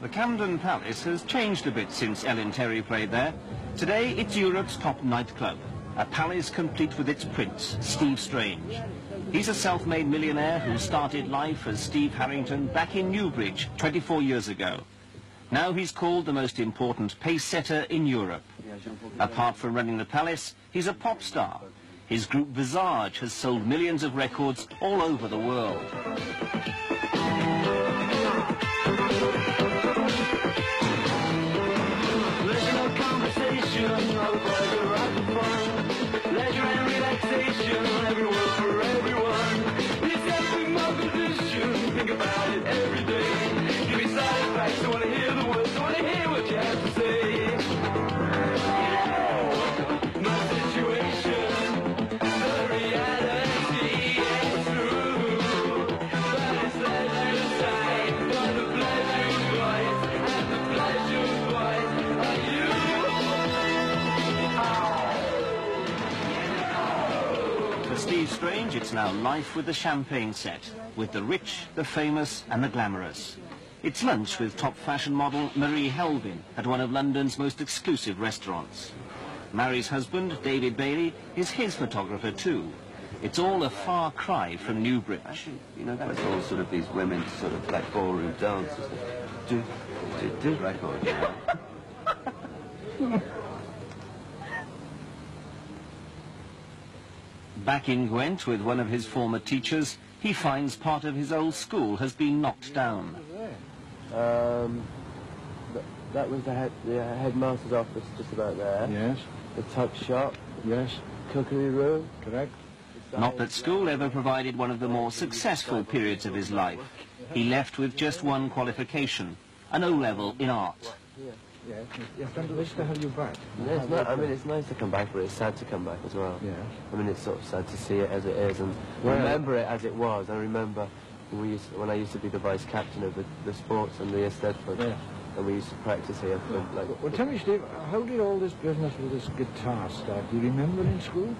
The Camden Palace has changed a bit since Ellen Terry played there. Today, it's Europe's top nightclub. A palace complete with its prince, Steve Strange. He's a self-made millionaire who started life as Steve Harrington back in Newbridge 24 years ago. Now he's called the most important pace setter in Europe. Apart from running the palace, he's a pop star. His group Visage has sold millions of records all over the world. It's now life with the champagne set, with the rich, the famous and the glamorous. It's lunch with top fashion model Marie Helvin at one of London's most exclusive restaurants. Marie's husband, David Bailey, is his photographer too. It's all a far cry from Newbridge. Actually, you know, that's all sort of these women sort of like ballroom dances. Do, do, do record, you Back in Gwent with one of his former teachers, he finds part of his old school has been knocked down. Um, that was the, head, the headmaster's office just about there. Yes, The tuck shop, yes, cookery room. correct. Not that school ever provided one of the more successful periods of his life. He left with just one qualification, an O-level in art. Yes, yes, and nice to have you back. Yeah, it's not, I mean, it's nice to come back, but it's sad to come back as well. Yeah. I mean, it's sort of sad to see it as it is and Well- remember it as it was. I remember when, we used when I used to be the vice captain of the, the sports and the Eisteddfod, Yeah. and we used to practice here for like. Well, tell me, Steve, how did all this business with this guitar start? Do you remember in school?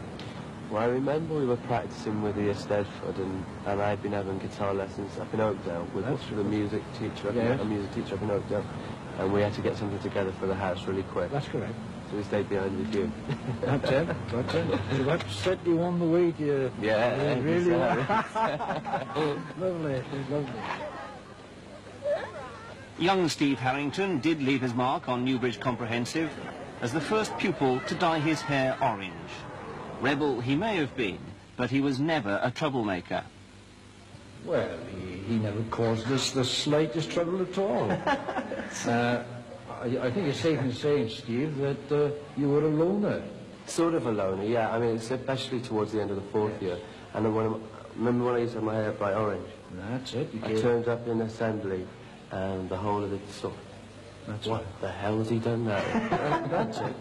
Well, I remember we were practicing with the Eisteddfod and, and I'd been having guitar lessons up in Oakdale with That's the music teacher, up in, a music teacher up in Oakdale, and we had to get something together for the house really quick. That's correct. So we stayed behind with you. That's it. That's it. So that set you on the way to your... Yeah, It really so- lovely, lovely. Young Steve Harrington did leave his mark on Newbridge Comprehensive as the first pupil to dye his hair orange. Rebel he may have been, but he was never a troublemaker. Well, he, he never caused us the slightest trouble at all. uh, I, I think it's safe in saying, Steve, that uh, you were a loner. Sort of a loner, yeah. I mean, especially towards the end of the fourth year. And then when I, remember when I used to have my hair bright orange? That's it. You I turned up in assembly and the whole of the sort That's what it. the hell has he done now? That's it.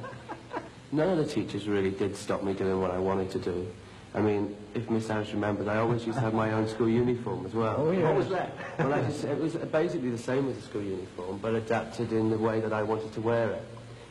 None of the teachers really did stop me doing what I wanted to do. I mean, if Miss Harris remembers, I always used to have my own school uniform as well. Oh, yes. What was that? Well, I just, it was basically the same as a school uniform, but adapted in the way that I wanted to wear it.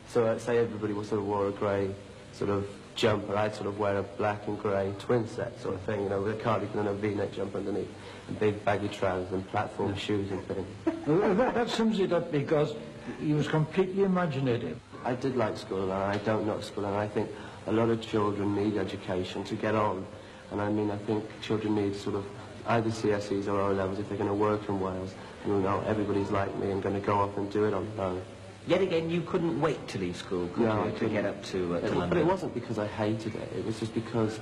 So uh, say everybody was sort of wore a grey sort of jumper, I'd sort of wear a black and grey twin set sort of thing, you know, with a cardigan and a V-neck jumper underneath, and big baggy trousers and platform shoes and things. Well, that, that sums it up because he was completely imaginative. I did like school and I don't knock school and I think a lot of children need education to get on. And I mean, I think children need sort of either CSEs or O levels if they're going to work in Wales. You know, everybody's like me and going to go off and do it on their own. Yet again, you couldn't wait to leave school, could No, I you, to couldn't. get up to, uh, to It- London? but it wasn't because I hated it. It was just because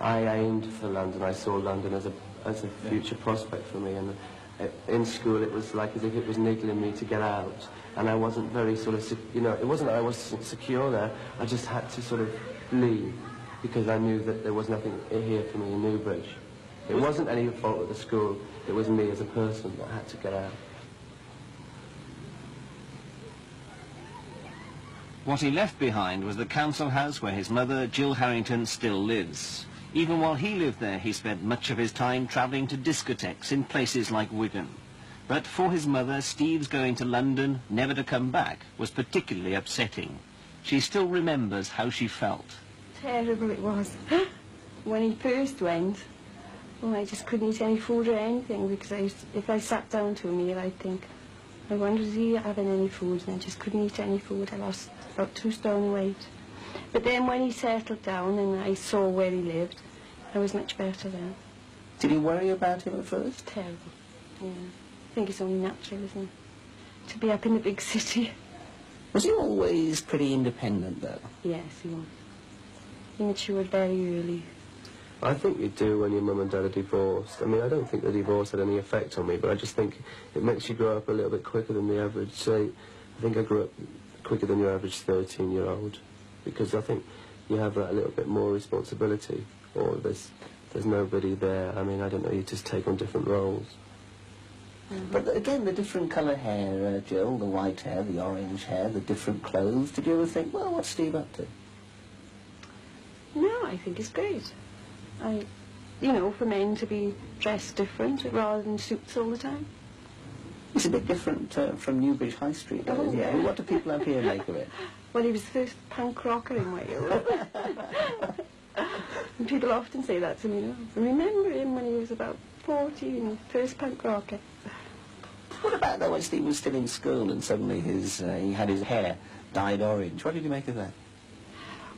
I aimed for London. I saw London as a as a future prospect for me. And uh, in school, it was like as if it was niggling me to get out. And I wasn't very sort of, you know, it wasn't that I wasn't secure there. I just had to sort of leave because I knew that there was nothing here for me in Newbridge. It wasn't any fault of the school. It was me as a person that had to get out. What he left behind was the council house where his mother, Jill Harrington, still lives. Even while he lived there, he spent much of his time travelling to discotheques in places like Wigan. But for his mother, Steve's going to London, never to come back, was particularly upsetting. She still remembers how she felt. Terrible it was. when he first went, oh, I just couldn't eat any food or anything because I used if I sat down to a meal, I'd think, I wondered, is he having any food? And I just couldn't eat any food. I lost about two stone weight. But then when he settled down and I saw where he lived, I was much better then. Did you worry about him at first? Terrible. Yeah. I think it's only natural, isn't it? To be up in the big city. Was he always pretty independent, though? Yes, he was. He matured very early. I think you do when your mum and dad are divorced. I mean, I don't think the divorce had any effect on me, but I just think it makes you grow up a little bit quicker than the average. Say, I think I grew up quicker than your average 13-year-old because I think you have that little bit more responsibility, or there's there's nobody there. I mean, I don't know. You just take on different roles. But again, the different colour hair, uh, Jill, the white hair, the orange hair, the different clothes. Did you ever think, well, what's Steve up to? I think it's great. I, you know, for men to be dressed different rather than suits all the time. It's a bit different uh, from Newbridge High Street, though, Oh, yeah. What do people up here make of it? Well, he was the first punk rocker in Wales. and people often say that to me. You know, remember him when he was about 14, first punk rocker. What about, though, when Steve was still in school and suddenly his uh, he had his hair dyed orange? What did you make of that?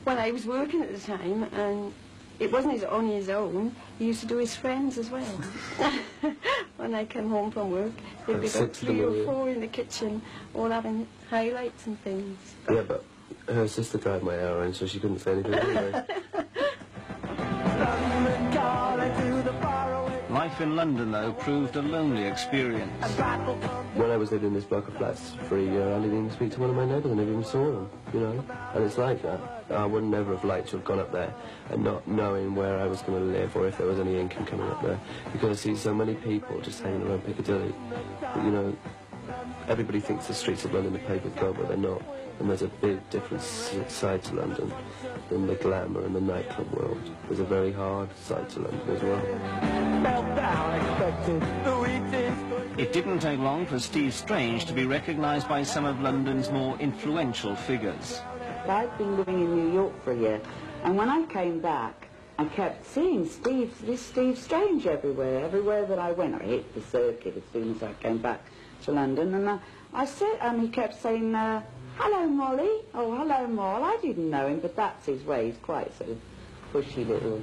Well, I was working at the time, and it wasn't his, on his own. He used to do his friends as well. when I came home from work, there'd be about six of them three or four in the kitchen, all having highlights and things. Yeah, but her sister dyed my hour, orange, so she couldn't say anything anyway. Life in London, though, proved a lonely experience. when I was living in this block of flats for a year, I didn't even speak to one of my neighbours. I never even saw them, you know. And it's like that. I would never have liked to have gone up there and not knowing where I was going to live or if there was any income coming up there. Because I see so many people just hanging around Piccadilly. But, you know, everybody thinks the streets of London are paved with gold, but they're not. And there's a big different s- side to London than the glamour and the nightclub world. There's a very hard side to London as well. It didn't take long for Steve Strange to be recognised by some of London's more influential figures. I'd been living in New York for a year, and when I came back, I kept seeing Steve, this Steve Strange everywhere. Everywhere that I went, I hit the circuit as soon as I came back to London, and I, I said, and he kept saying, uh, "Hello, Molly." Oh, hello, Moll. I didn't know him, but that's his way. He's quite sort of pushy little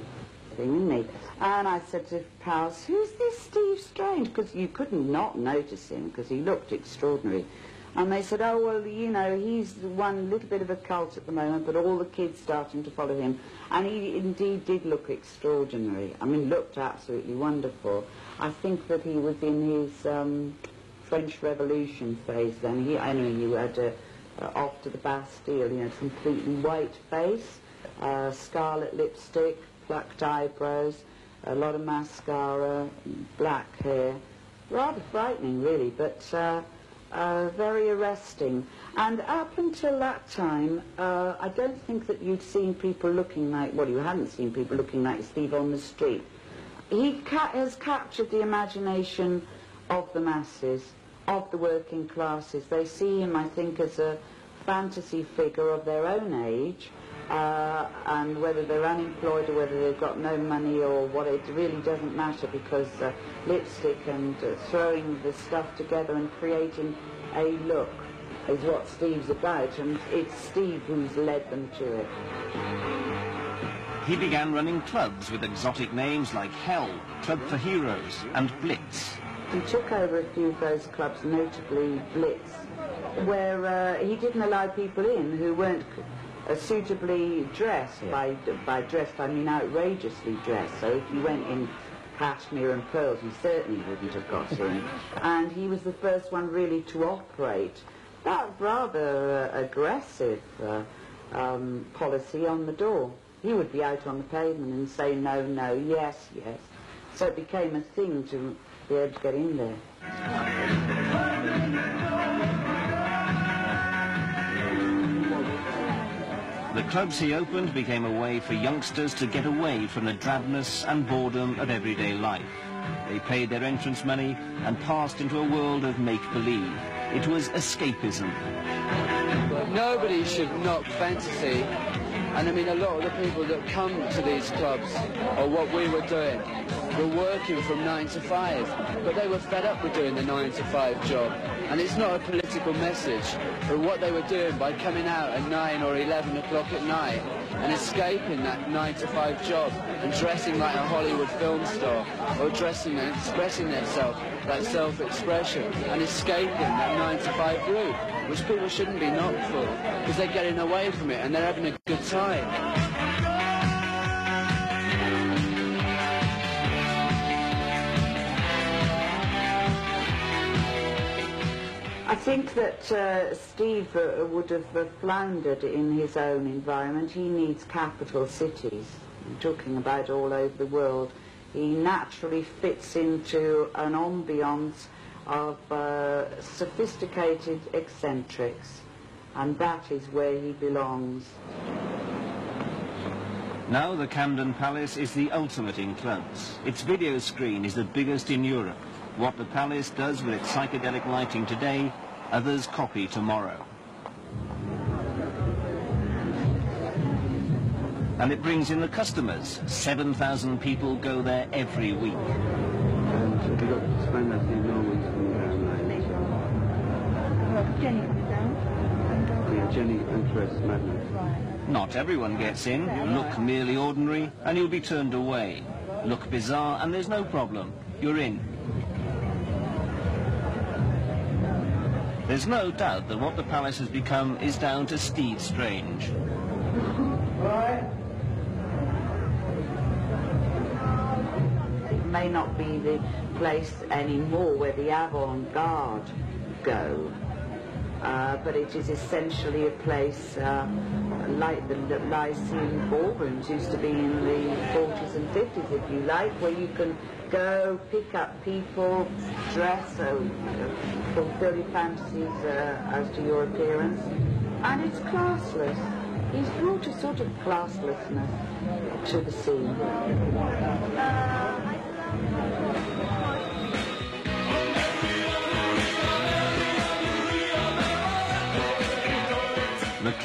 thing, isn't he? And I said to pals, "Who's this Steve Strange?" Because you couldn't not notice him because he looked extraordinary. And they said, oh, well, you know, he's one little bit of a cult at the moment, but all the kids starting to follow him. And he indeed did look extraordinary. I mean, looked absolutely wonderful. I think that he was in his um, French Revolution phase then. He, I know you had uh, uh, off to the Bastille, you know, completely white face, uh, scarlet lipstick, plucked eyebrows, a lot of mascara, black hair. Rather frightening, really, but uh, uh, very arresting. And up until that time, uh, I don't think that you'd seen people looking like, well, you hadn't seen people looking like Steve on the street. He ca- has captured the imagination of the masses, of the working classes. They see him, I think, as a fantasy figure of their own age, uh, and whether they're unemployed or whether they've got no money or what, it really doesn't matter because uh, lipstick and uh, throwing the stuff together and creating a look is what Steve's about, and it's Steve who's led them to it. He began running clubs with exotic names like Hell, Club for Heroes, and Blitz. He took over a few of those clubs, notably Blitz, where uh, he didn't allow people in who weren't uh, suitably dressed. By, by dressed, I mean outrageously dressed. So if you went in cashmere and pearls, you certainly wouldn't have got in. and he was the first one really to operate that rather uh, aggressive uh, um, policy on the door. He would be out on the pavement and say no, no, yes, yes. So it became a thing to be to get in there. The clubs he opened became a way for youngsters to get away from the drabness and boredom of everyday life. They paid their entrance money and passed into a world of make-believe. It was escapism. But nobody should knock fantasy. And I mean, a lot of the people that come to these clubs, or what we were doing, were working from nine to five. But they were fed up with doing the nine to five job. And it's not a political message, but what they were doing by coming out at 9 or 11 o'clock at night and escaping that 9 to 5 job and dressing like a Hollywood film star or dressing and expressing themselves like self-expression and escaping that 9 to 5 route, which people shouldn't be knocked for because they're getting away from it and they're having a good time. I think that uh, Steve uh, would have uh, floundered in his own environment. He needs capital cities. I'm talking about all over the world. He naturally fits into an ambiance of uh, sophisticated eccentrics, and that is where he belongs. Now the Camden Palace is the ultimate in clubs. Its video screen is the biggest in Europe. What the palace does with its psychedelic lighting today, others copy tomorrow. And it brings in the customers. 7,000 people go there every week. And have got to spend that in Norway coming down Jenny. Jenny and Chris. Not everyone gets in. Look merely ordinary, and you'll be turned away. Look bizarre, and there's no problem. You're in. There's no doubt that what the palace has become is down to Steve Strange. It may not be the place anymore where the avant-garde go, uh, but it is essentially a place uh, like the Lyceum ballrooms used to be in the 40s and 50s, if you like, where you can go, pick up people, dress, fulfill your fantasies uh, as to your appearance, and it's classless. He's brought a sort of classlessness to the scene.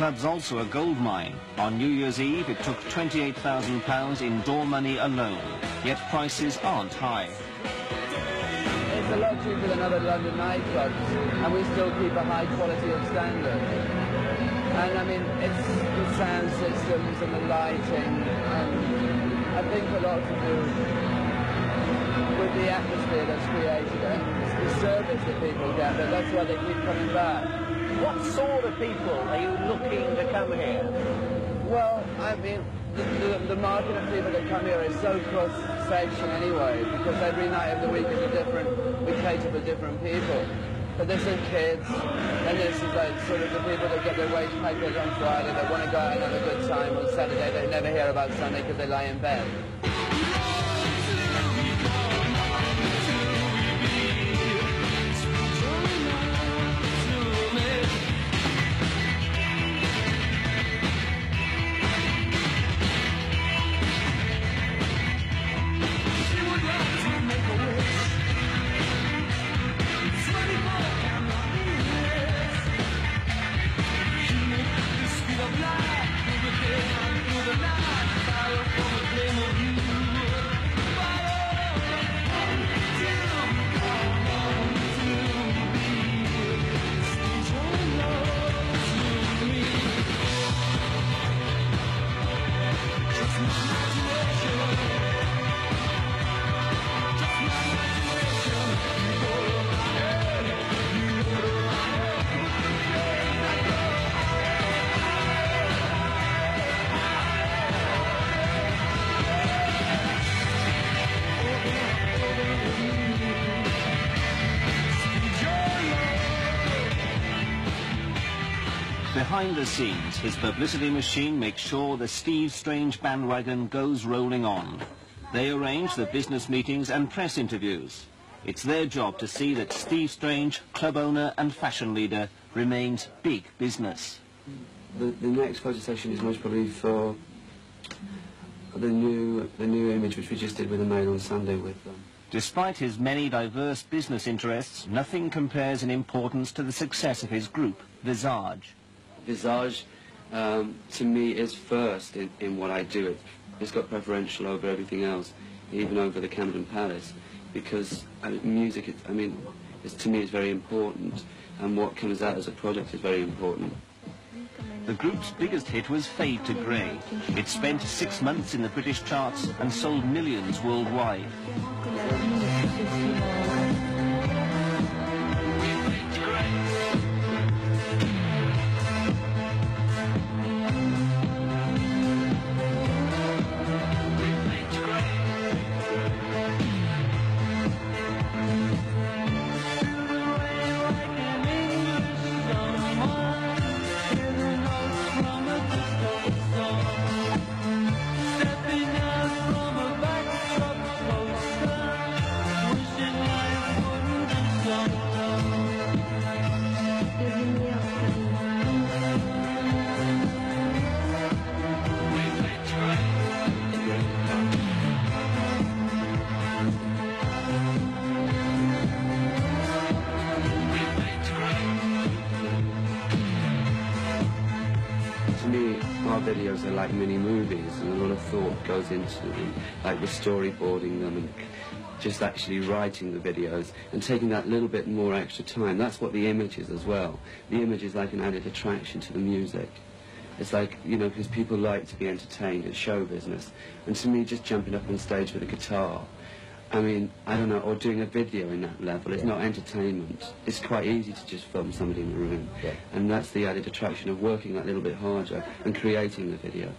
Club's also a gold mine. On New Year's Eve, it took £28,000 in door money alone. Yet prices aren't high. It's a lot cheaper than other London nightclubs, and we still keep a high quality of standard. And I mean, it's the sound systems and the lighting, and I think a lot to do with the atmosphere that's created and the service that people get, that's why they keep coming back. What sort of people are you looking to come here? Well, I mean, the, the, the market of people that come here is so cross-section anyway, because every night of the week is a different, we cater for different people. But there's some kids, and there's like sort of the people that get their wage papers on Friday, that want to go out and have a good time on Saturday, they never hear about Sunday because they lie in bed. Behind the scenes, his publicity machine makes sure the Steve Strange bandwagon goes rolling on. They arrange the business meetings and press interviews. It's their job to see that Steve Strange, club owner and fashion leader, remains big business. The, the next photo session is most probably for the new the new image which we just did with the Mail on Sunday with them. Despite his many diverse business interests, nothing compares in importance to the success of his group, Visage. Visage, um, to me, is first in, in what I do. It, it's got preferential over everything else, even over the Camden Palace, because I mean, music, it, I mean, It's, to me, is very important, and what comes out as a product is very important. The group's biggest hit was Fade to Grey. It spent six months in the British charts and sold millions worldwide. Goes into them, like the storyboarding them and just actually writing the videos and taking that little bit more extra time. That's what the image is as well. The image is like an added attraction to the music. It's like, you know, because people like to be entertained, at show business. And to me, just jumping up on stage with a guitar, I mean, I don't know, or doing a video in that level, it's not entertainment. It's quite easy to just film somebody in the room. Yeah. And that's the added attraction of working that little bit harder and creating the video.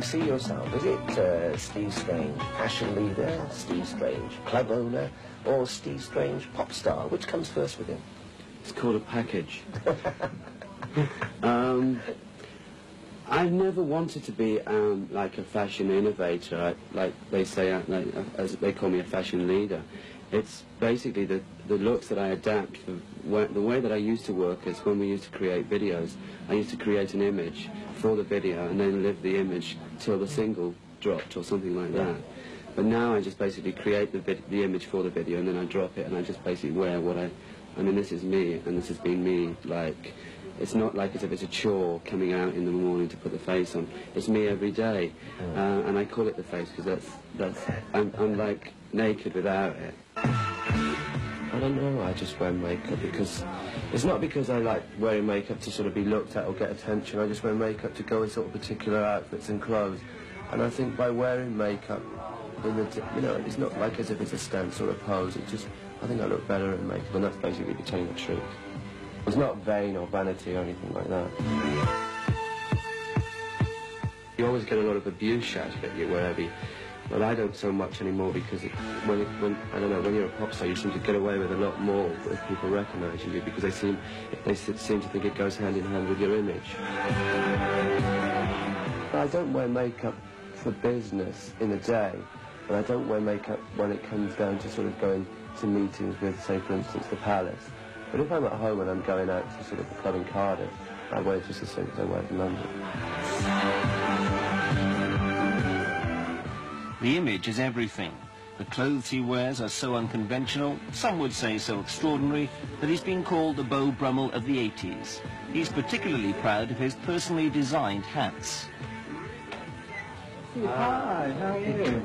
You see yourself. Is it uh, Steve Strange, fashion leader, Steve Strange, club owner, or Steve Strange, pop star? Which comes first with him? It's called a package. um, I've never wanted to be um, like a fashion innovator, I, like they say, like, as they call me a fashion leader. It's basically the, the looks that I adapt. The way, the way that I used to work is when we used to create videos, I used to create an image for the video and then live the image till the single dropped or something like that. But now I just basically create the, the image for the video and then I drop it and I just basically wear what I... I mean, this is me and this has been me, like... It's not like as if it's a chore coming out in the morning to put the face on. It's me every day, uh, and I call it the face because that's that's I'm, I'm like naked without it. I don't know, I just wear makeup because... It's not because I like wearing makeup to sort of be looked at or get attention. I just wear makeup to go in sort of particular outfits and clothes. And I think by wearing makeup, the, you know, it's not like as if it's a stance or a pose. It just, I think I look better in makeup, and that's basically telling the truth. It's not vain or vanity or anything like that. You always get a lot of abuse shouted at you wherever you... Well, I don't so much anymore because it, when, it, when I don't know when you're a pop star, you seem to get away with a lot more if people recognise you because they seem they seem to think it goes hand in hand with your image. I don't wear makeup for business in the day, and I don't wear makeup when it comes down to sort of going to meetings with, say, for instance, the Palace. But if I'm at home and I'm going out to sort of a club in Cardiff, I wear just the same as I wear in London. The image is everything. The clothes he wears are so unconventional, some would say so extraordinary, that he's been called the Beau Brummel of the 80s. He's particularly proud of his personally designed hats. Hi, how are you?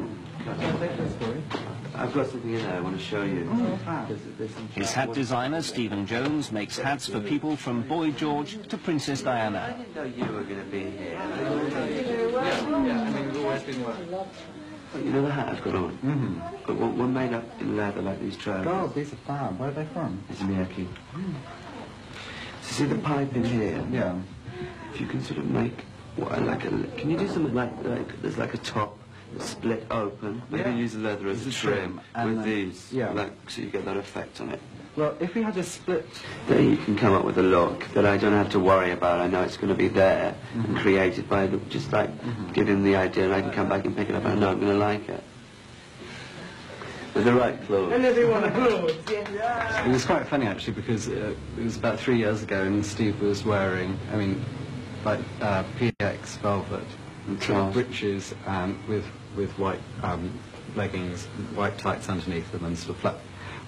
I've got something in there I want to show you. There's- there's some His hat designer, Stephen Jones, makes hats for people from Boy George to Princess Diana. I didn't know you were going to be here. You know the hat I've got on? Mm-hmm. But one, one made up in leather like these trousers. God, these are fab. Where are they from? It's Miyake. So see the pipe in here? Yeah. If you can sort of make what I like a, can you do something like like there's like a top that's split open? Maybe Yeah. use the leather as a trim, trim, with then- these, yeah. like so you get that effect on it. Well, if we had a split... Then you can come up with a look that I don't have to worry about. I know it's going to be there and created by the, just like give him the idea and I can come back and pick it up and I know I'm going to like it. With the right clothes. And everyone clothes. It was quite funny actually because uh, it was about three years ago and Steve was wearing, I mean, like uh, PX velvet And trousers. breeches and with with white um, leggings, white tights underneath them and sort of flat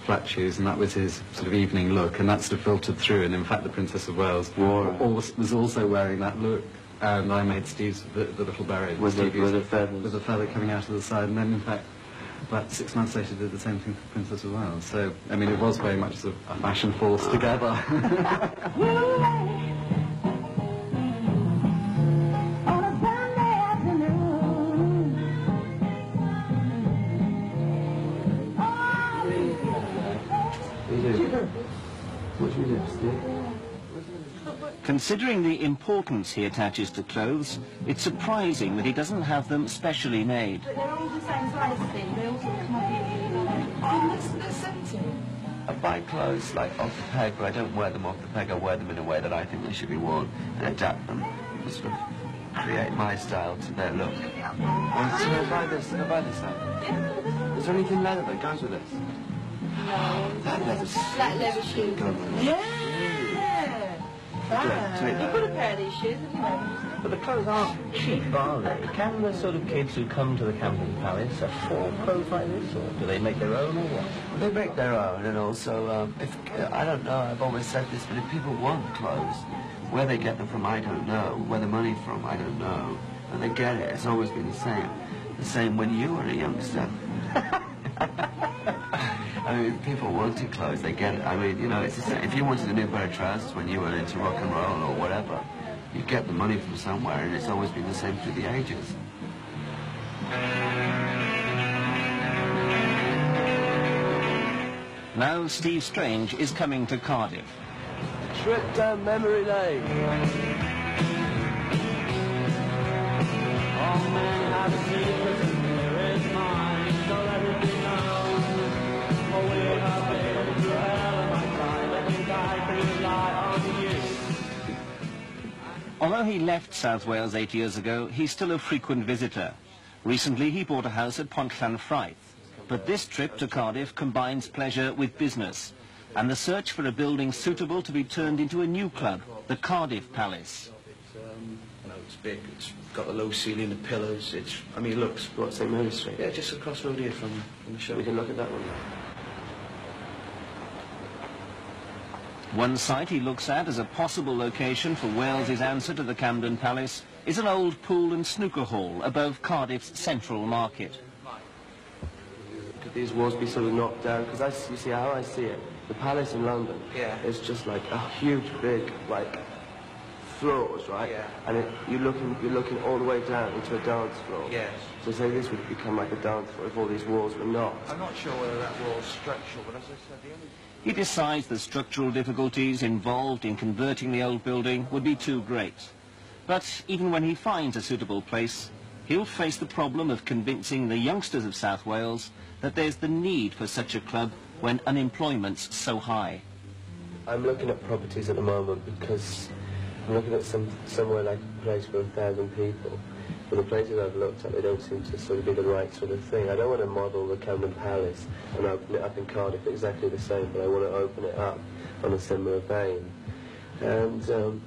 flat shoes and that was his sort of evening look and that sort of filtered through and in fact the Princess of Wales Wore it. was also wearing that look and I made Steve's the, the little beret With the- with used- the with the feather coming out of the side and then in fact about six months later did the same thing for Princess of Wales. So, I mean, it was very much sort of a fashion force together. Considering the importance he attaches to clothes, it's surprising that he doesn't have them specially made. But they're all the same size, Steve. They all sort of come up here. Oh, that's, that's. I buy clothes like off the peg, but I don't wear them off the peg. I wear them in a way that I think they should be worn and adapt them to sort of create my style to their look. Oh, well, so I buy this, I buy this out. Is there anything leather that goes with this? That leather's Flat leather shoes. Yeah. Take- take You that. put a pair of these shoes, have you know? But the clothes aren't cheap, are they? Can the sort of kids who come to the Camden Palace afford clothes like this, or do they make their own, or what? They make their own, and also, um, if I don't know, I've always said this, but if people want clothes, where they get them from, I don't know. Where the money from, I don't know. But they get it. It's always been the same. The same when you were a youngster. I mean, if people wanted clothes, they get it. I mean, you know, it's the same. If you wanted a new pair of trousers when you were into rock and roll or whatever, you get the money from somewhere, and it's always been the same through the ages. Now Steve Strange is coming to Cardiff. Trip down memory lane. All men Although he left South Wales eight years ago, he's still a frequent visitor. Recently he bought a house at Pont Llanfraith. But this trip to Cardiff combines pleasure with business and the search for a building suitable to be turned into a new club, the Cardiff Palace. Um, you know, it's big, it's got the low ceiling, the pillars, it's, I mean, it looks, What, St Mary Street? yeah, just across the road here from, from the show. We can look at that one. One site he looks at as a possible location for Wales's answer to the Camden Palace is an old pool and snooker hall above Cardiff's central market. Could these walls be sort of knocked down? Because I, s- you see how I see it, the palace in London Yeah. is just like a huge, big, like floors, right? Yeah. And it, you're looking, you're looking all the way down into a dance floor. Yes. So say this would become like a dance floor if all these walls were knocked. I'm not sure whether that wall's structural, but as I said, the only... He decides the structural difficulties involved in converting the old building would be too great. But even when he finds a suitable place, he'll face the problem of convincing the youngsters of South Wales that there's the need for such a club when unemployment's so high. I'm looking at properties at the moment because I'm looking at some somewhere like a place for a thousand people. But the places I've looked at, they don't seem to sort of be the right sort of thing. I don't want to model the Camden Palace and open it up in Cardiff exactly the same, but I want to open it up on a similar vein. And um,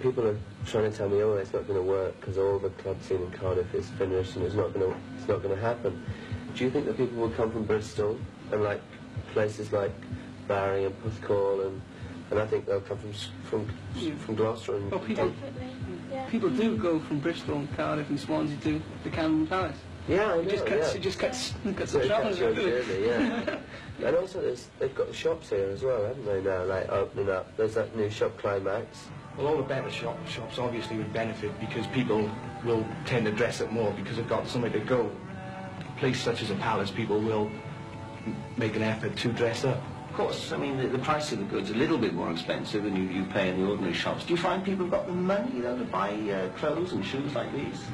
people are trying to tell me, oh, it's not going to work because all the club scene in Cardiff is finished and it's not going to, it's not going to happen. Do you think that people will come from Bristol and like places like Barry and Porthcawl and and I think they'll come from s- from from Gloucester and Well, people, people do go from Bristol and Cardiff and Swansea to the Camden Palace. Yeah, I It just know, cuts, yeah. it just cuts, cuts So the it travelers cuts your out, doesn't it? journey, yeah. and also, there's, they've got the shops here as well, haven't they? Now, like opening up. There's that new shop Climax. Well, all the better shop, shops obviously would benefit because people will tend to dress up more because they've got somewhere to go. A place such as a palace, people will make an effort to dress up. Of course, I mean, the, the price of the goods a little bit more expensive than you, you pay in the ordinary shops. Do you find people have got the money, though, to buy uh, clothes and shoes like these?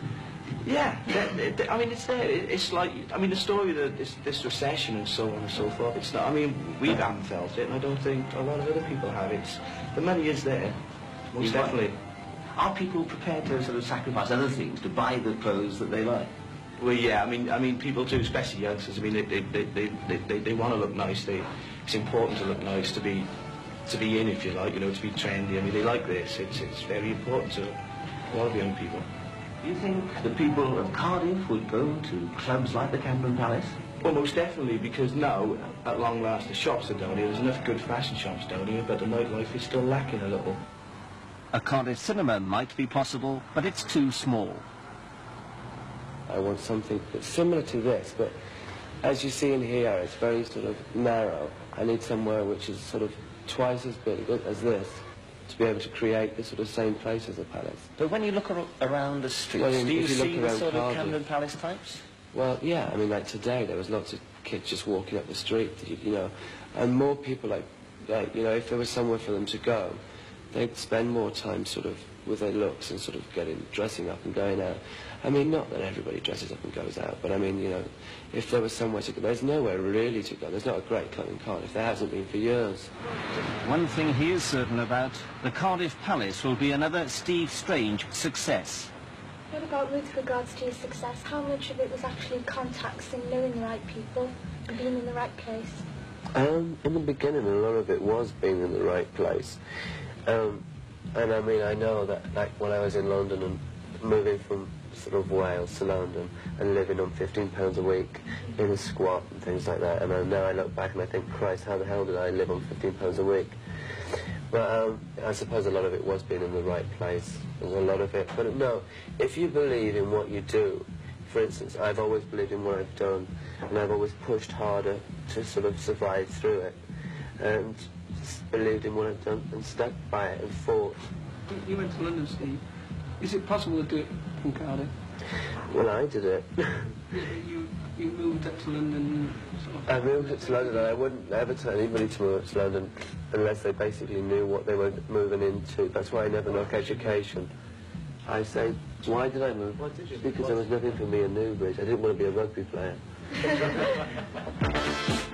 Yeah, that- that- that- I mean, it's there. It's like, I mean, the story of the, this, this recession and so on and so forth, it's not, I mean, we haven't felt it, and I don't think a lot of other people have. It's, the money is there, most got- definitely. Are people prepared to sort of sacrifice other things to buy the clothes that they like? Well, yeah, I mean, I mean, people do, especially youngsters. I mean, they, they, they, they, they, they, they want to look nice. They, it's important to look nice, to be, to be in, if you like, you know, to be trendy. I mean, they like this. It's, it's very important to a lot of young people. Do you think the people of Cardiff would go to clubs like the Camden Palace? Well, most definitely, because now, at long last, the shops are down here. There's enough good fashion shops down here, but the nightlife is still lacking a little. A Cardiff cinema might be possible, but it's too small. I want something that's similar to this, but as you see in here, it's very sort of narrow. I need somewhere which is sort of twice as big as this to be able to create the sort of same place as a palace. But when you look ar- around the streets, Well, in- do you you look see the sort of Camden Palace types? Well, yeah, I mean, like today, there was lots of kids just walking up the street, you, you know, and more people, like, like, you know, if there was somewhere for them to go, they'd spend more time sort of with their looks and sort of getting, dressing up and going out. I mean, not that everybody dresses up and goes out, but I mean, you know, if there was somewhere to go, there's nowhere really to go. There's not a great club in Cardiff. There hasn't been for years. One thing he is certain about, the Cardiff Palace will be another Steve Strange success. What about with regards to your success? How much of it was actually contacts and knowing the right people and being in the right place? Um, in the beginning, a lot of it was being in the right place. Um, and I mean, I know that like when I was in London and moving from sort of Wales to London and living on £15 a week in a squat and things like that, and now I look back and I think, Christ, how the hell did I live on £15 a week? But um, I suppose a lot of it was being in the right place. There's a lot of it. But no, if you believe in what you do, for instance, I've always believed in what I've done, and I've always pushed harder to sort of survive through it, and believed in what I've done and stuck by it and fought. You went to London, Steve. Is it possible to do it from Cardiff? Well, I did it. You, you moved up to London sort of... I moved to London, and I wouldn't ever tell anybody to move to London unless they basically knew what they were moving into. That's why I never knock education. I say, why did I move? Because there was nothing for me in Newbridge. I didn't want to be a rugby player.